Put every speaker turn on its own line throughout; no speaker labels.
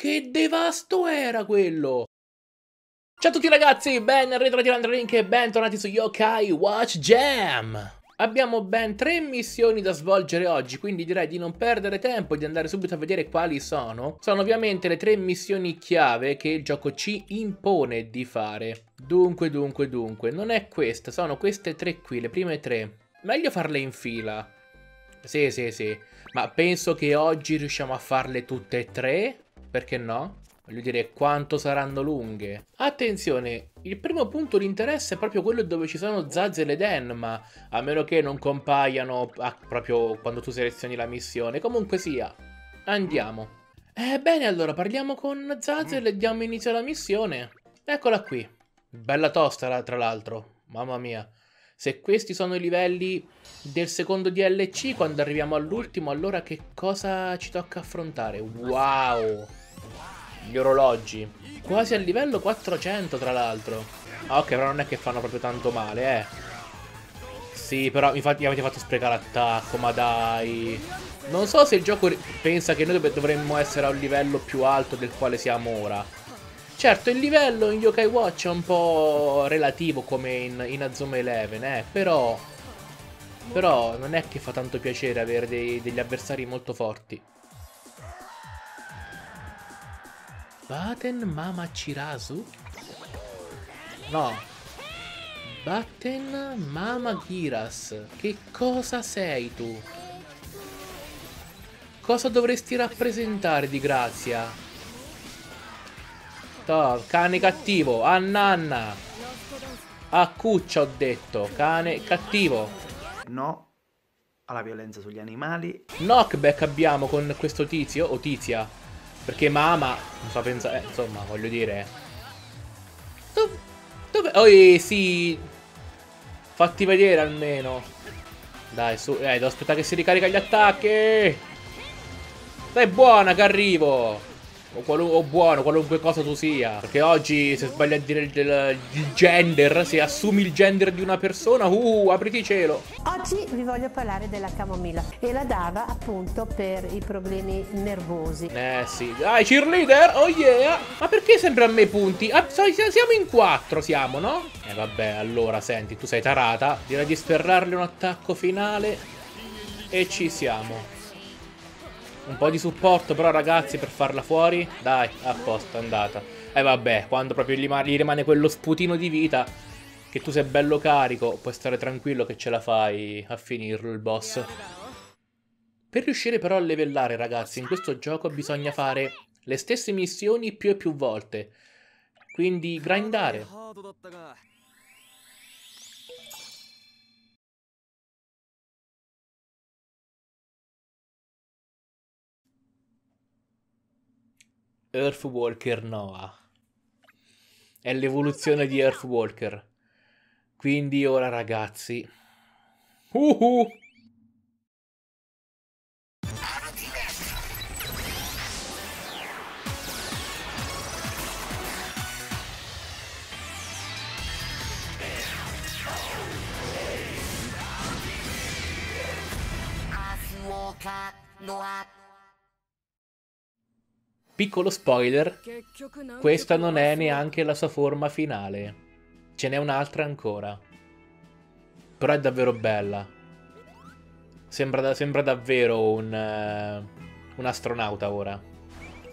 Che devasto era quello! Ciao a tutti ragazzi, ben ritrovati Link e bentornati su Yokai Watch Jam! Abbiamo ben tre missioni da svolgere oggi, quindi direi di non perdere tempo e di andare subito a vedere quali sono. Sono ovviamente le tre missioni chiave che il gioco ci impone di fare. Dunque, dunque, dunque, non è questa, sono queste tre qui, le prime tre. Meglio farle in fila. Sì, sì, sì. Ma penso che oggi riusciamo a farle tutte e tre. Perché no? Voglio dire, quanto saranno lunghe. Attenzione, il primo punto di interesse è proprio quello dove ci sono Zaz e Leden, ma a meno che non compaiano ah, proprio quando tu selezioni la missione. Comunque sia, andiamo. Ebbene, allora parliamo con Zaz e le diamo inizio alla missione. Eccola qui. Bella tosta, tra l'altro. Mamma mia. Se questi sono i livelli del secondo DLC, quando arriviamo all'ultimo, allora che cosa ci tocca affrontare? Wow! Gli orologi. Quasi a livello 400, tra l'altro. Ah, ok, però non è che fanno proprio tanto male, eh. Sì, però mi, mi avete fatto sprecare l'attacco, ma dai. Non so se il gioco pensa che noi dovremmo essere a un livello più alto del quale siamo ora. Certo, il livello in Yokai Watch è un po' relativo come in, in Azuma Eleven, eh, però... Però non è che fa tanto piacere avere dei, degli avversari molto forti. Baten Mama Chirasu? No. Batten Mama Giras. Che cosa sei tu? Cosa dovresti rappresentare di grazia? To, cane cattivo, Annanna. A cuccia ho detto, cane cattivo.
No alla violenza sugli animali.
Knockback abbiamo con questo tizio o tizia. Perché Mama, non so pensare, eh, insomma, voglio dire... Dove... Dove... Oh, eh, sì... Fatti vedere almeno. Dai, su... Eh, devo aspettare che si ricarica gli attacchi. Stai buona che arrivo. O, o, buono, qualunque cosa tu sia. Perché oggi se sbagli a dire il, il, il, gender, se assumi il gender di una persona, uh, apriti cielo.
Oggi vi voglio parlare della camomilla. E la dava appunto per i problemi nervosi.
Eh sì. Dai, cheerleader, oh yeah. Ma perché sempre a me punti? Ah, siamo in quattro, siamo, no? Eh vabbè, allora, senti, tu sei tarata. Direi di sferrarle un attacco finale. E ci siamo. Un po' di supporto però ragazzi per farla fuori. Dai, a posto, andata. E eh, vabbè, quando proprio gli, rimane quello sputino di vita, che tu sei bello carico, puoi stare tranquillo che ce la fai a finirlo il boss. Per riuscire però a livellare ragazzi, in questo gioco bisogna fare le stesse missioni più e più volte. Quindi grindare. Earthwalker Noah. È l'evoluzione di Earthwalker. Quindi ora ragazzi... Uhu! Noah Piccolo spoiler, questa non è neanche la sua forma finale. Ce n'è un'altra ancora. Però è davvero bella. Sembra, sembra davvero un, uh, un astronauta ora.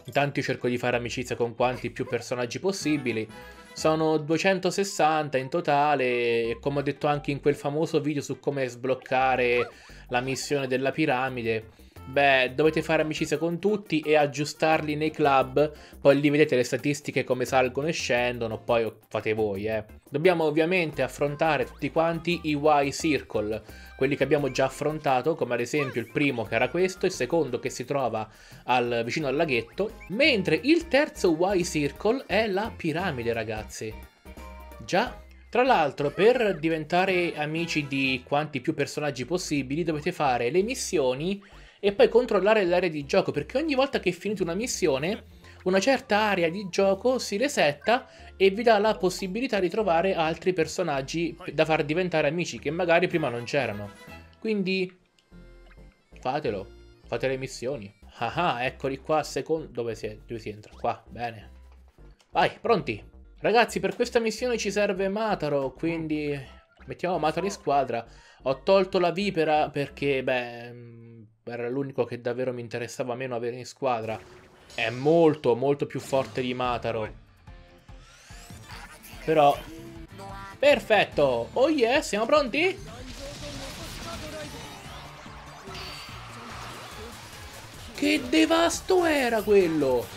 Intanto io cerco di fare amicizia con quanti più personaggi possibili. Sono 260 in totale e come ho detto anche in quel famoso video su come sbloccare la missione della piramide Beh, dovete fare amicizia con tutti e aggiustarli nei club, poi lì vedete le statistiche come salgono e scendono, poi fate voi, eh. Dobbiamo ovviamente affrontare tutti quanti i Y Circle, quelli che abbiamo già affrontato, come ad esempio il primo che era questo, il secondo che si trova al, vicino al laghetto, mentre il terzo Y Circle è la piramide, ragazzi. Già, tra l'altro, per diventare amici di quanti più personaggi possibili, dovete fare le missioni e poi controllare l'area di gioco perché ogni volta che finite una missione una certa area di gioco si resetta e vi dà la possibilità di trovare altri personaggi da far diventare amici che magari prima non c'erano. Quindi fatelo, fate le missioni. Ah, ah eccoli qua, secondo... Dove si, è? Dove si entra? Qua, bene. Vai, pronti. Ragazzi, per questa missione ci serve Mataro, quindi mettiamo Mataro in squadra. Ho tolto la Vipera perché, beh, era l'unico che davvero mi interessava meno avere in squadra. È molto, molto più forte di Mataro. Però... Perfetto! Oh yeah, siamo pronti? Che devasto era quello!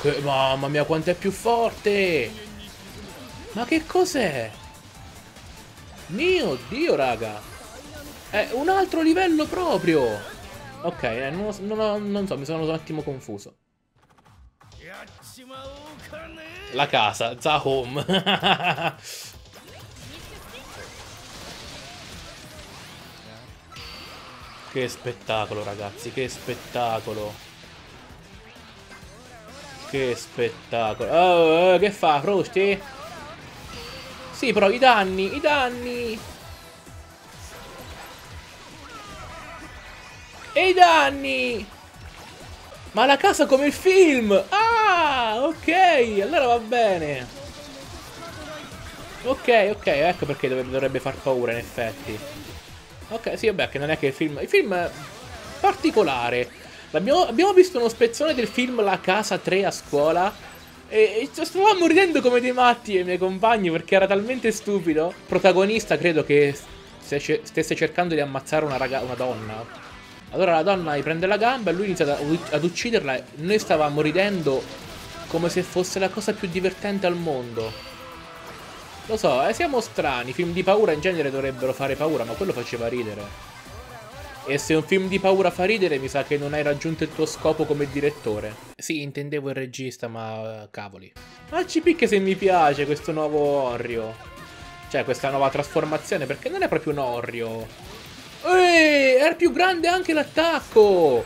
Que mamma mia, quanto è più forte! Ma che cos'è? Mio Dio, raga! È un altro livello proprio! Ok, eh, non, non, non so, mi sono un attimo confuso. La casa, the home. che spettacolo, ragazzi, che spettacolo. Che spettacolo. Oh, oh, che fa, Frosty? Sì, però i danni, i danni. E i danni. Ma la casa come il film. Ah! ok, allora va bene. Ok, ok, ecco perché dovrebbe far paura in effetti. Ok, sì, vabbè, che non è che il film... Il film è particolare. Abbiamo, abbiamo visto uno spezzone del film La Casa 3 a scuola e, e stavamo ridendo come dei matti e i miei compagni perché era talmente stupido. Protagonista credo che stesse cercando di ammazzare una, raga, una donna. Allora la donna gli prende la gamba e lui inizia ad ucciderla noi stavamo ridendo come se fosse la cosa più divertente al mondo. Lo so, eh, siamo strani. I film di paura in genere dovrebbero fare paura, ma quello faceva ridere. E se un film di paura fa ridere, mi sa che non hai raggiunto il tuo scopo come direttore. Sì, intendevo il regista, ma cavoli. Ma ci picche se mi piace questo nuovo Orrio. Cioè, questa nuova trasformazione, perché non è proprio un Orrio. Eeeh, era più grande anche l'attacco!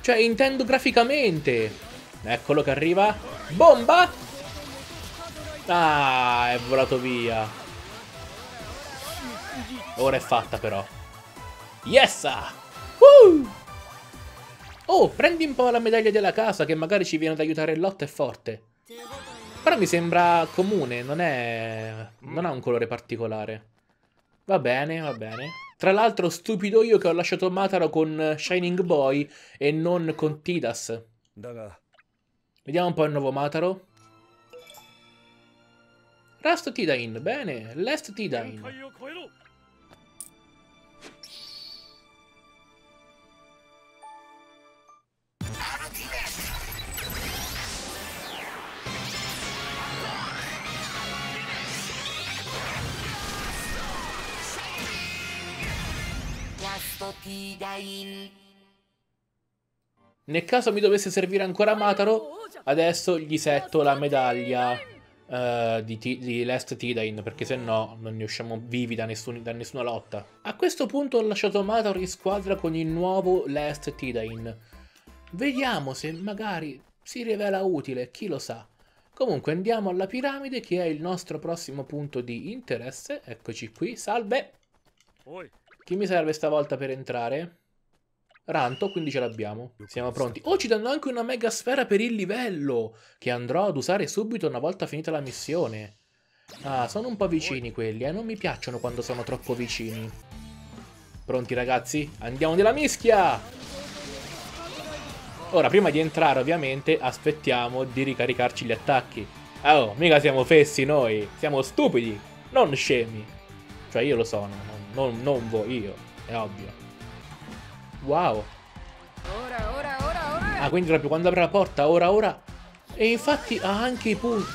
Cioè, intendo graficamente. Eccolo che arriva. Bomba! Ah, è volato via. Ora è fatta però. Yes! Uh! Oh, prendi un po' la medaglia della casa che magari ci viene ad aiutare in lotta è forte. Però mi sembra comune, non è... non ha un colore particolare. Va bene, va bene. Tra l'altro stupido io che ho lasciato Mataro con Shining Boy e non con Tidas. Vediamo un po' il nuovo Mataro. Rust Tidain, bene. Lest Tidain. Nel caso mi dovesse servire ancora Mataro, adesso gli setto la medaglia uh, di, di Last Tidain, perché se no non ne usciamo vivi da, nessun, da, nessuna lotta. A questo punto ho lasciato Mataro in squadra con il nuovo Last Tidain. Vediamo se magari si rivela utile, chi lo sa. Comunque andiamo alla piramide che è il nostro prossimo punto di interesse. Eccoci qui, salve! Chi mi serve stavolta per entrare? Ranto, quindi ce l'abbiamo. Siamo pronti. Oh, ci danno anche una mega sfera per il livello, che andrò ad usare subito una volta finita la missione. Ah, sono un po' vicini quelli, eh. Non mi piacciono quando sono troppo vicini. Pronti, ragazzi? Andiamo nella mischia! Ora, prima di entrare, ovviamente, aspettiamo di ricaricarci gli attacchi. Oh, mica siamo fessi noi. Siamo stupidi, non scemi. Cioè, io lo sono, non, non, voi, io. È ovvio. Wow. Ora, ora, ora, ora. Ah, quindi proprio quando apre la porta, ora, ora. E infatti ha anche i punti.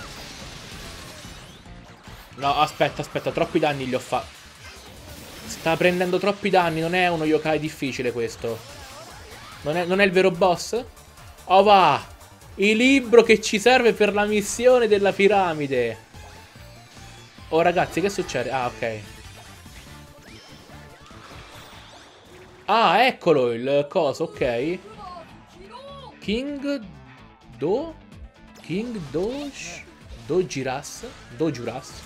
No, aspetta, aspetta, troppi danni gli ho fatto. Sta prendendo troppi danni, non è uno yokai difficile questo. Non è, non è il vero boss? Oh va! Il libro che ci serve per la missione della piramide. Oh ragazzi, che succede? Ah, ok. Ah, eccolo il coso, ok. King Do King Doge Dojiras Dojuras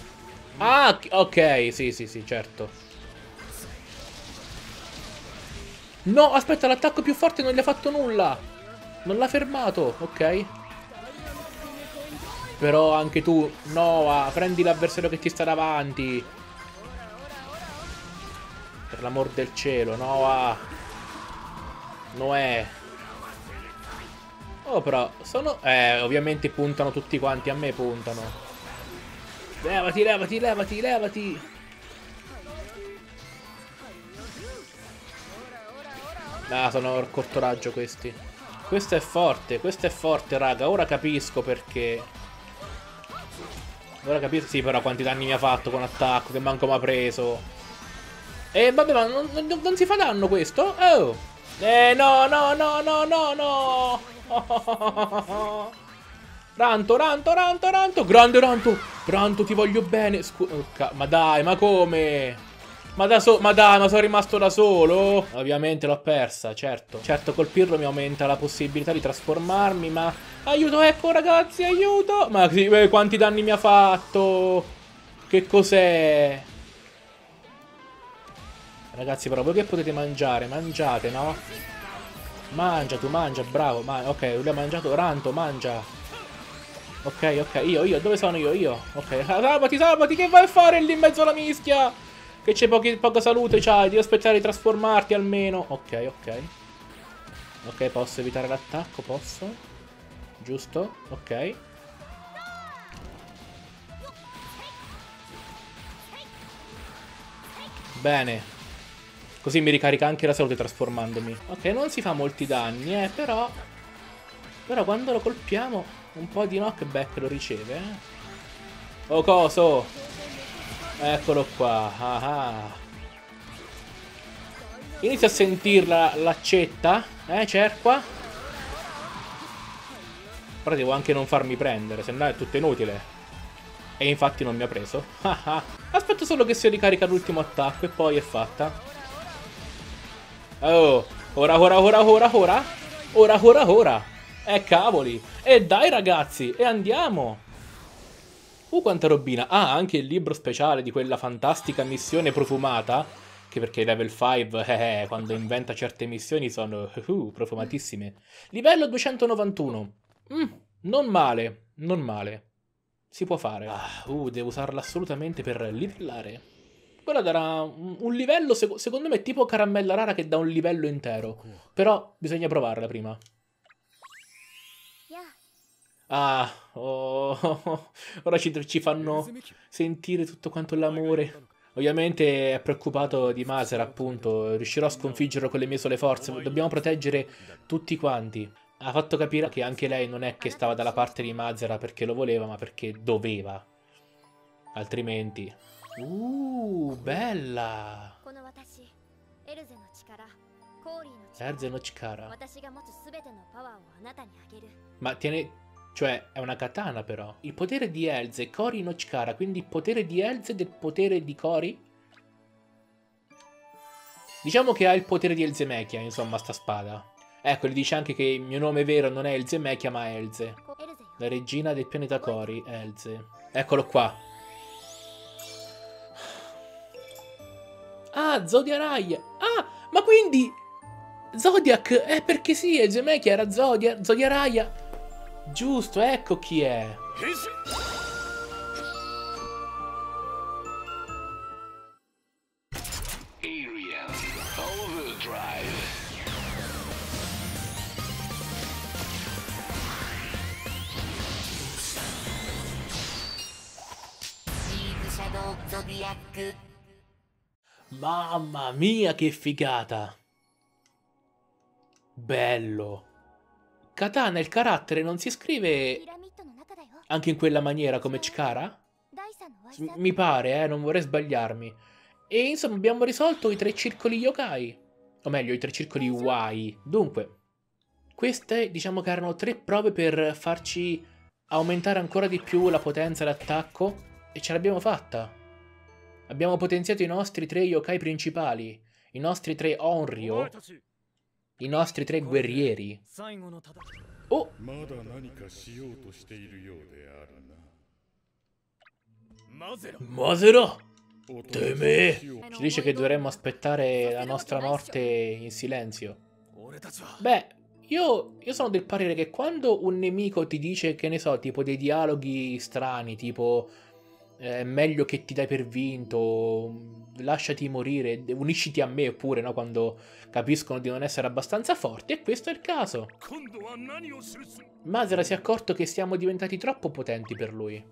Ah, ok, sì, sì, sì, certo. No, aspetta, l'attacco più forte non gli ha fatto nulla. Non l'ha fermato, ok. Però anche tu, Noah, prendi l'avversario che ti sta davanti. Per l'amor del cielo, Noah. Noè. Oh, però, sono... Eh, ovviamente puntano tutti quanti, a me puntano. Levati, levati, levati, levati. Ah, sono a corto raggio questi. Questo è forte, questo è forte, raga. Ora capisco perché. Ora capisco. Sì, però quanti danni mi ha fatto con attacco, che manco mi ha preso. E vabbè, ma non, non, non si fa danno questo? Oh! Eh, no, no, no, no, no, no! Ranto, Ranto, Ranto, Ranto! Grande Ranto! Ranto, ti voglio bene! Scu ma dai, ma come? Ma, da so ma dai, ma sono rimasto da solo? Ovviamente l'ho persa, certo. Certo, colpirlo mi aumenta la possibilità di trasformarmi, ma... Aiuto, ecco ragazzi, aiuto! Ma beh, quanti danni mi ha fatto? Che cos'è? Ragazzi, però voi che potete mangiare? Mangiate, no? Mangia, tu mangia, bravo. Ma ok, lui ha mangiato. Ranto, mangia. Ok, ok, io, io, dove sono io? Io. Ok, salvati, salvati, che vai a fare lì in mezzo alla mischia? Che c'è poca salute, c'hai, devi aspettare di trasformarti almeno. Ok, ok. Ok, posso evitare l'attacco, posso. Giusto, ok. Bene. Così mi ricarica anche la salute trasformandomi. Ok, non si fa molti danni, eh, però... Però quando lo colpiamo, un po' di knockback lo riceve, eh. Oh, coso! Eccolo qua. Ah ah. Inizia a sentirla l'accetta. Eh, cerqua. Però devo anche non farmi prendere, se no è tutto inutile. E infatti non mi ha preso. Aspetto solo che si ricarica l'ultimo attacco e poi è fatta. Oh, ora, ora, ora, ora, ora. Ora, ora, ora. Eh, cavoli. E dai, ragazzi, e andiamo. Uh, quanta robina. Ah, anche il libro speciale di quella fantastica missione profumata. Che perché level 5, eh, eh, quando inventa certe missioni sono uh, profumatissime. Livello 291. Mm, non male, non male. Si può fare. Ah, uh, devo usarla assolutamente per livellare. Quella darà un, un livello, sec secondo me, tipo caramella rara che dà un livello intero. Però bisogna provarla prima. Ah, oh, ora ci, ci, fanno sentire tutto quanto l'amore. Ovviamente è preoccupato di Maser, appunto. Riuscirò a sconfiggerlo con le mie sole forze. Dobbiamo proteggere tutti quanti. Ha fatto capire che anche lei non è che stava dalla parte di Mazera perché lo voleva, ma perché doveva. Altrimenti... Uh, bella! Erze no Chikara. Ma tiene cioè, è una katana però. Il potere di Elze, Kori no Chikara, quindi il potere di Elze del potere di Kori? Diciamo che ha il potere di Elzemechia, insomma, sta spada. Ecco, gli dice anche che il mio nome vero non è Elzemechia, ma Elze. La regina del pianeta Kori, Elze. Eccolo qua. Ah, Zodiaraya. Ah, ma quindi... Zodiac, eh perché sì, Elzemechia era Zodia, Zodiaraya. Giusto, ecco chi è. Mamma mia che figata! Bello! Katana il carattere non si scrive anche in quella maniera come Chikara? Mi pare, eh, non vorrei sbagliarmi. E insomma abbiamo risolto i tre circoli yokai. O meglio, i tre circoli Wai. Dunque, queste diciamo che erano tre prove per farci aumentare ancora di più la potenza l'attacco. E ce l'abbiamo fatta. Abbiamo potenziato i nostri tre yokai principali. I nostri tre Onryo i nostri tre guerrieri. Oh! Masero! Teme! Ci dice che dovremmo aspettare la nostra morte in silenzio. Beh, io, io sono del parere che quando un nemico ti dice, che ne so, tipo dei dialoghi strani, tipo è meglio che ti dai per vinto, lasciati morire, unisciti a me oppure no, quando capiscono di non essere abbastanza forti e questo è il caso. Masera si è accorto che siamo diventati troppo potenti per lui.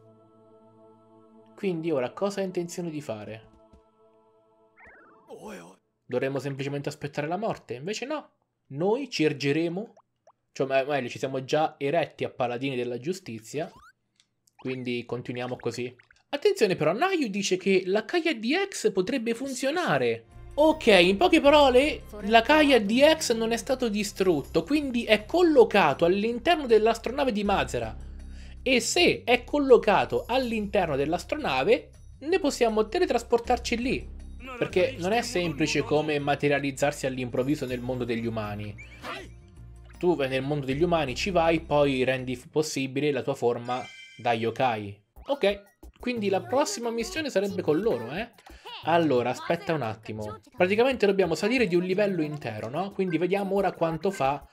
Quindi ora cosa ha intenzione di fare? Dovremmo semplicemente aspettare la morte, invece no. Noi ci ergeremo, cioè meglio ci siamo già eretti a paladini della giustizia, quindi continuiamo così. Attenzione però, Nayu dice che la Kaya DX potrebbe funzionare. Ok, in poche parole, la Kaya DX non è stato distrutto, quindi è collocato all'interno dell'astronave di Mazera. E se è collocato all'interno dell'astronave, ne possiamo teletrasportarci lì. Perché non è semplice come materializzarsi all'improvviso nel mondo degli umani. Tu nel mondo degli umani ci vai, poi rendi possibile la tua forma da yokai. Ok, quindi la prossima missione sarebbe con loro, eh? Allora, aspetta un attimo. Praticamente dobbiamo salire di un livello intero, no? Quindi vediamo ora quanto fa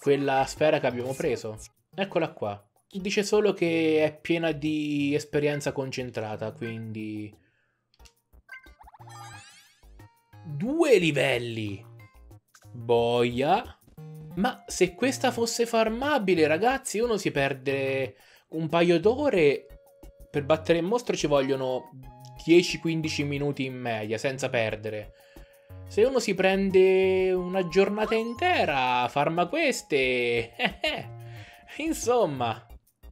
quella sfera che abbiamo preso. Eccola qua. Dice solo che è piena di esperienza concentrata, quindi... Due livelli! Boia! Ma se questa fosse farmabile, ragazzi, uno si perde un paio d'ore per battere il mostro ci vogliono 10-15 minuti in media, senza perdere. Se uno si prende una giornata intera, farma queste... Insomma...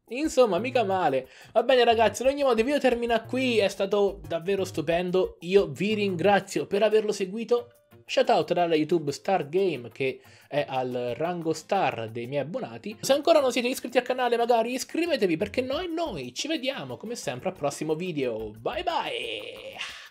Insomma, mica male. Va bene ragazzi, in ogni modo il video termina qui, è stato davvero stupendo. Io vi ringrazio per averlo seguito. Shoutout alla YouTube Star Game che è al rango star dei miei abbonati. Se ancora non siete iscritti al canale magari iscrivetevi perché noi noi ci vediamo come sempre al prossimo video. Bye bye!